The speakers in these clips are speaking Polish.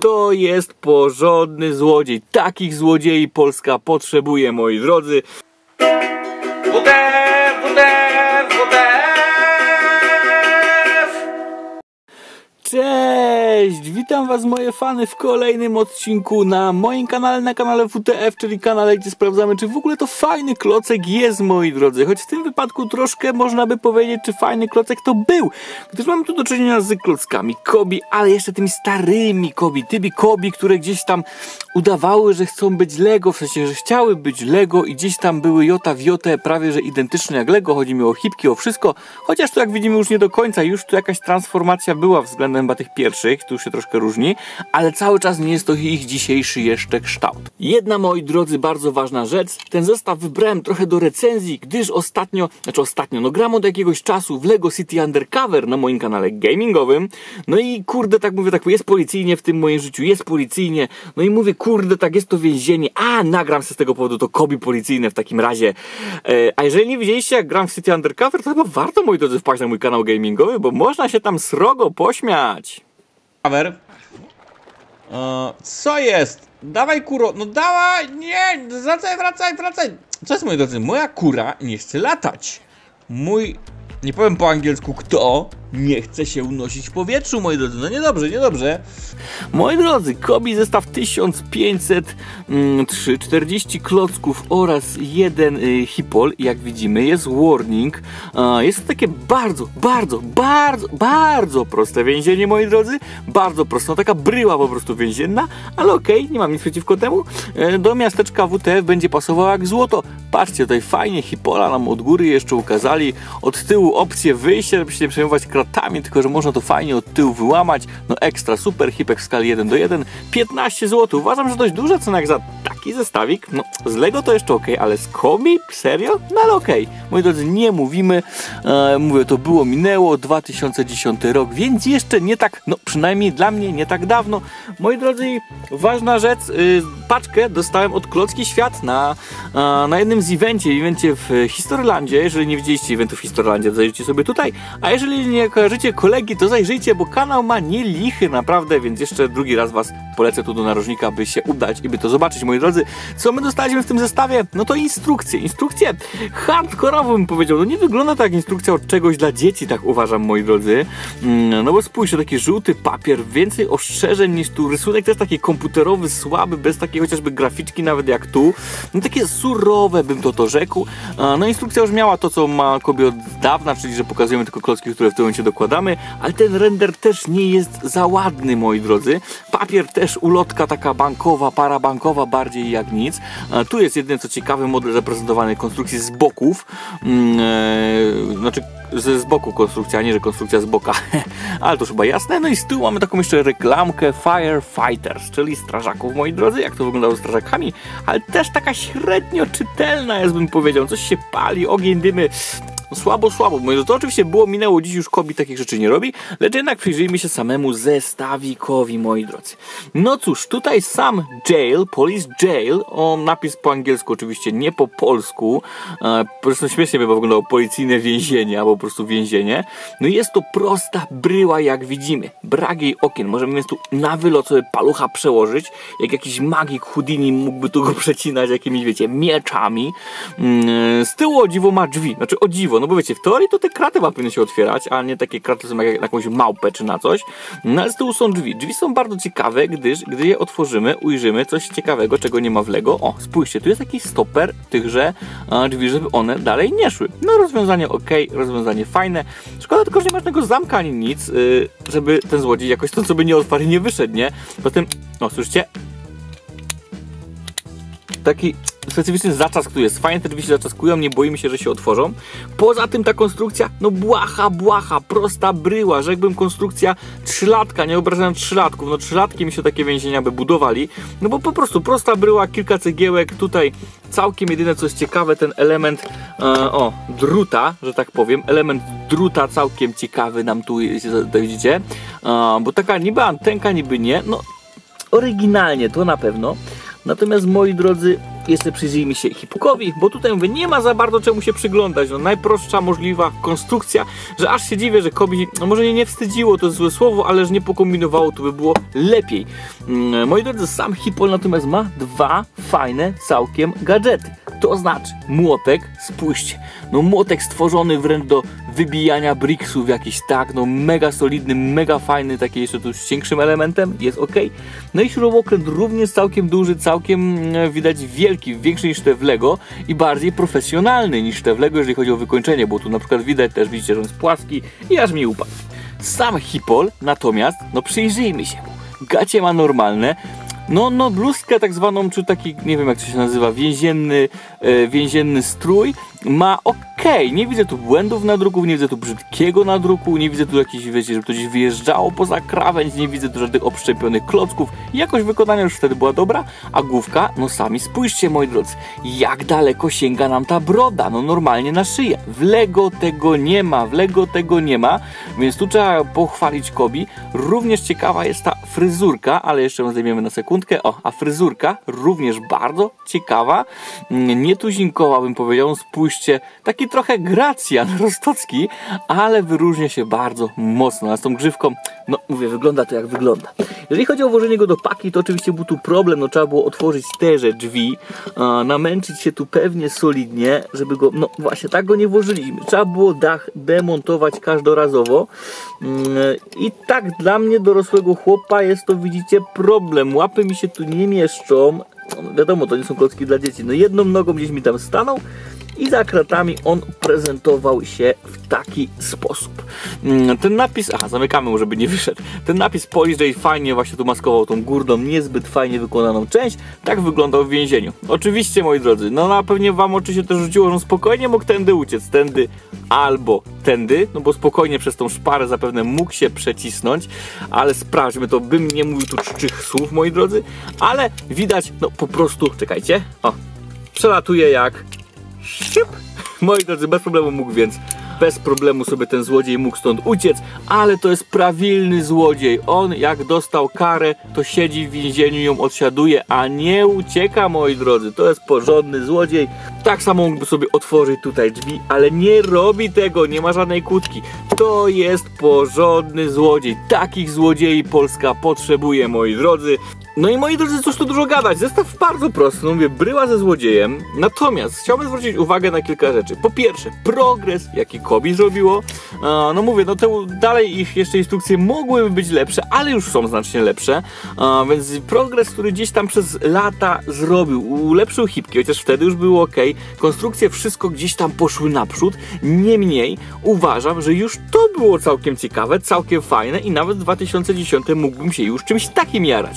To jest porządny złodziej. Takich złodziei Polska potrzebuje, moi drodzy. Cześć! Witam was moje fany w kolejnym odcinku na moim kanale, na kanale WTF, czyli kanale, gdzie sprawdzamy, czy w ogóle to fajny klocek jest, moi drodzy. Choć w tym wypadku troszkę można by powiedzieć, czy fajny klocek to był. Gdyż mamy tu do czynienia z klockami Kobi, ale jeszcze tymi starymi Kobi, tymi Kobi, które gdzieś tam udawały, że chcą być Lego, w sensie, że chciały być Lego i gdzieś tam były Jota w Jotę prawie, że identyczne jak Lego. Chodzi mi o hipki, o wszystko. Chociaż tu jak widzimy już nie do końca, już tu jakaś transformacja była względem chyba tych pierwszych, tu się troszkę różni, ale cały czas nie jest to ich dzisiejszy jeszcze kształt. Jedna, moi drodzy, bardzo ważna rzecz, ten zestaw wybrałem trochę do recenzji, gdyż ostatnio, znaczy ostatnio, no gram od jakiegoś czasu w LEGO City Undercover na moim kanale gamingowym, no i kurde, tak mówię, tak jest policyjnie w tym moim życiu, jest policyjnie, no i mówię, kurde, tak jest to więzienie, a nagram się z tego powodu to kobi policyjne w takim razie. E, a jeżeli nie widzieliście, jak gram w City Undercover, to chyba warto, moi drodzy, wpaść na mój kanał gamingowy, bo można się tam srogo pośmiać. Kawer. E, co jest? Dawaj kuro, no dawaj, nie, wracaj, wracaj, wracaj. Co jest moi drodzy? Moja kura nie chce latać. Mój, nie powiem po angielsku kto, nie chce się unosić w powietrzu, moi drodzy. No niedobrze, niedobrze. Moi drodzy, Kobi zestaw 1540 klocków oraz jeden y, hipol, jak widzimy, jest warning. Jest to takie bardzo, bardzo, bardzo, bardzo proste więzienie, moi drodzy. Bardzo proste, taka bryła po prostu więzienna, ale okej, okay, nie mam nic przeciwko temu. E, do miasteczka WTF będzie pasowało jak złoto. Patrzcie, tutaj fajnie hipola nam od góry jeszcze ukazali. Od tyłu opcję wyjścia, żeby się nie przejmować kratami, tylko że można to fajnie od tyłu wyłamać. No ekstra, super, hipek w skali 1 do 1. 15 zł. Uważam, że dość duża cena jak za taki zestawik. No z Lego to jeszcze ok, ale z Kobi? Serio? No ale okej. Okay. Moi drodzy, nie mówimy. E, mówię, to było, minęło 2010 rok, więc jeszcze nie tak, no przynajmniej dla mnie nie tak dawno. Moi drodzy, ważna rzecz, y, paczkę dostałem od Klocki Świat na, na jednym z evencie, evencie w Historylandzie. Jeżeli nie widzieliście eventu w Historylandzie, to zajrzyjcie sobie tutaj. A jeżeli nie kojarzycie kolegi, to zajrzyjcie, bo kanał ma nie lichy naprawdę, więc jeszcze drugi raz was polecę tu do narożnika, by się udać i by to zobaczyć, moi drodzy. Co my dostaliśmy w tym zestawie? No to instrukcje. Instrukcje hardkorowo bym powiedział. No nie wygląda to jak instrukcja od czegoś dla dzieci, tak uważam, moi drodzy. Mm, no bo spójrzcie, taki żółty papier, więcej ostrzeżeń niż tu. Rysunek też taki komputerowy, słaby, bez takiej chociażby graficzki nawet jak tu. No takie surowe bym to to rzekł. No instrukcja już miała to, co ma Kobi od dawna, czyli że pokazujemy tylko klocki, które w tym momencie dokładamy, ale ten render też nie jest za ładny, moi drodzy. Papier też ulotka taka bankowa, parabankowa bardziej jak nic. Tu jest jedynie co ciekawy model zaprezentowany konstrukcji z boków. Yy, znaczy z, z boku konstrukcja, nie że konstrukcja z boka, ale to chyba jasne. No i z tyłu mamy taką jeszcze reklamkę Firefighters, czyli strażaków, moi drodzy, jak to wyglądało z strażakami, ale też taka średnio czytelna jest, bym powiedział. Coś się pali, ogień, dymy. No słabo, słabo. Mówię, to oczywiście było, minęło, dziś już Kobi takich rzeczy nie robi, lecz jednak przyjrzyjmy się samemu zestawikowi, moi drodzy. No cóż, tutaj sam jail, police jail, o napis po angielsku oczywiście, nie po polsku, e, po prostu śmiesznie by wyglądało policyjne więzienie, albo po prostu więzienie. No jest to prosta bryła, jak widzimy. Brak jej okien, możemy więc tu na wylot sobie palucha przełożyć, jak jakiś magik Houdini mógłby tu go przecinać jakimiś, wiecie, mieczami. Mm, e, z tyłu o dziwo ma drzwi, znaczy o dziwo, no bo wiecie, w teorii to te kraty ma powinny się otwierać, a nie takie kraty są jak na jakąś małpę czy na coś. No ale z tyłu są drzwi. Drzwi są bardzo ciekawe, gdyż gdy je otworzymy, ujrzymy coś ciekawego, czego nie ma w Lego. O, spójrzcie, tu jest jakiś stoper tychże drzwi, żeby one dalej nie szły. No rozwiązanie ok, rozwiązanie fajne. Szkoda tylko, że nie ma żadnego zamka ani nic, yy, żeby ten złodziej jakoś to sobie nie otwarł nie wyszedł, nie? Poza tym, no słyszycie? Taki specyficzny zaczas, który jest fajny, te drzwi się zaczaskują, nie boimy się, że się otworzą. Poza tym ta konstrukcja, no błaha, błaha, prosta bryła, rzekłbym konstrukcja trzylatka, nie obrażając trzylatków, no trzylatki mi się takie więzienia by budowali, no bo po prostu prosta bryła, kilka cegiełek, tutaj całkiem jedyne co jest ciekawe, ten element, e, o, druta, że tak powiem, element druta całkiem ciekawy nam tu, widzicie, e, bo taka niby antenka, niby nie, no oryginalnie to na pewno, natomiast moi drodzy, jeszcze przyjrzyjmy się hipukowi, bo tutaj mówię, nie ma za bardzo czemu się przyglądać. No, najprostsza możliwa konstrukcja, że aż się dziwię, że Kobi, no może nie, nie wstydziło, to jest złe słowo, ale że nie pokombinowało, to by było lepiej. Mm, moi drodzy, sam hipol natomiast ma dwa fajne całkiem gadżety. To znaczy, młotek, spójrzcie, no młotek stworzony wręcz do wybijania bricksów jakiś tak, no mega solidny, mega fajny, taki jeszcze tu z cięższym elementem, jest ok. No i śrubokręt również całkiem duży, całkiem mm, widać wielki, większy niż te w Lego i bardziej profesjonalny niż te w Lego, jeżeli chodzi o wykończenie, bo tu na przykład widać też, widzicie, że on jest płaski i aż mi upadł. Sam hipol natomiast, no przyjrzyjmy się mu. Gacie ma normalne, no, no bluzkę tak zwaną, czy taki, nie wiem jak to się nazywa, więzienny, e, więzienny strój ma ok. Nie widzę tu błędów na druku, nie widzę tu brzydkiego na druku, nie widzę tu jakichś, wiecie, żeby to gdzieś wyjeżdżało poza krawędź, nie widzę tu żadnych obszczepionych klocków. Jakość wykonania już wtedy była dobra, a główka, no sami spójrzcie moi drodzy, jak daleko sięga nam ta broda, no normalnie na szyję. W Lego tego nie ma, w Lego tego nie ma, więc tu trzeba pochwalić Kobi. Również ciekawa jest ta fryzurka, ale jeszcze ją zdejmiemy na sekundkę. O, a fryzurka również bardzo ciekawa, nietuzinkowa bym powiedział, spójrzcie, trochę Gracjan Rostocki, ale wyróżnia się bardzo mocno. A z tą grzywką, no mówię, wygląda to jak wygląda. Jeżeli chodzi o włożenie go do paki, to oczywiście był tu problem, no trzeba było otworzyć teże drzwi, a, namęczyć się tu pewnie solidnie, żeby go, no właśnie tak go nie włożyliśmy. Trzeba było dach demontować każdorazowo mm, i tak dla mnie dorosłego chłopa jest to, widzicie, problem. Łapy mi się tu nie mieszczą, no, wiadomo, to nie są klocki dla dzieci. No jedną nogą gdzieś mi tam stanął, i za kratami on prezentował się w taki sposób. Mm, ten napis, aha, zamykamy mu, żeby nie wyszedł. Ten napis Polish fajnie właśnie tu maskował tą górną, niezbyt fajnie wykonaną część. Tak wyglądał w więzieniu. Oczywiście, moi drodzy, no na pewnie wam oczy się też rzuciło, że spokojnie mógł tędy uciec, tędy albo tędy, no bo spokojnie przez tą szparę zapewne mógł się przecisnąć, ale sprawdźmy to, bym nie mówił tu czczych słów, moi drodzy, ale widać, no po prostu, czekajcie, o, przelatuje jak Siup. Moi drodzy, bez problemu mógł więc bez problemu sobie ten złodziej mógł stąd uciec, ale to jest prawilny złodziej. On jak dostał karę, to siedzi w więzieniu, ją odsiaduje, a nie ucieka, moi drodzy. To jest porządny złodziej. Tak samo mógłby sobie otworzyć tutaj drzwi, ale nie robi tego, nie ma żadnej kłódki. To jest porządny złodziej. Takich złodziei Polska potrzebuje, moi drodzy. No i moi drodzy, cóż tu dużo gadać. Zestaw bardzo prosty, no mówię, bryła ze złodziejem. Natomiast chciałbym zwrócić uwagę na kilka rzeczy. Po pierwsze, progres, jaki Kobi zrobiło. no mówię, no te dalej ich jeszcze instrukcje mogłyby być lepsze, ale już są znacznie lepsze. więc progres, który gdzieś tam przez lata zrobił, ulepszył hipki, chociaż wtedy już było ok. Konstrukcje, wszystko gdzieś tam poszły naprzód. Niemniej uważam, że już to było całkiem ciekawe, całkiem fajne i nawet w 2010 mógłbym się już czymś takim jarać.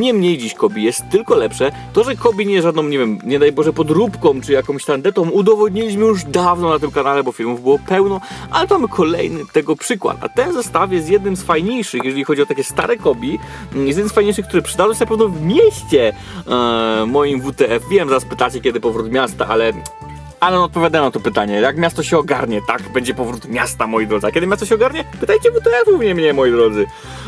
Niemniej dziś Kobi jest tylko lepsze. To, że Kobi nie żadną, nie wiem, nie daj Boże podróbką czy jakąś tandetą, udowodniliśmy już dawno na tym kanale, bo filmów było pełno, ale mamy kolejny tego przykład. A ten zestaw jest jednym z fajniejszych, jeżeli chodzi o takie stare Kobi, jest jednym z fajniejszych, które przydadzą się na pewno w mieście e, moim WTF. Wiem, zaraz pytacie, kiedy powrót miasta, ale ale odpowiada na to pytanie. Jak miasto się ogarnie, tak będzie powrót miasta, moi drodzy. A kiedy miasto się ogarnie? Pytajcie WTF-ów, nie mnie, moi drodzy.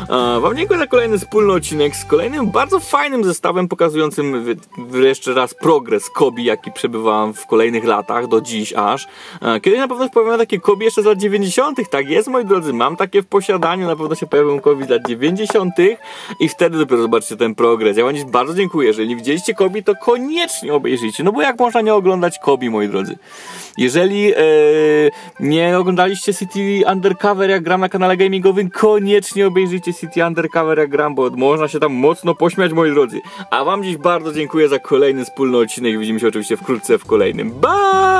E, wam dziękuję za kolejny wspólny odcinek z kolejnym bardzo fajnym zestawem pokazującym jeszcze raz progres Kobi, jaki przebywałam w kolejnych latach, do dziś aż. E, kiedyś na pewno pojawią takie Kobi jeszcze z lat 90. Tak jest, moi drodzy. Mam takie w posiadaniu, na pewno się pojawią Kobi z lat 90. i wtedy dopiero zobaczycie ten progres. Ja wam dziś bardzo dziękuję. Jeżeli widzieliście Kobi, to koniecznie obejrzyjcie. No bo jak można nie oglądać Kobi, moi drodzy Jeżeli e, nie oglądaliście City Undercover jak gram na kanale gamingowym, koniecznie obejrzyjcie City Undercover jak gram, bo można się tam mocno pośmiać, moi drodzy. A wam dziś bardzo dziękuję za kolejny wspólny odcinek. Widzimy się oczywiście wkrótce w kolejnym. Bye!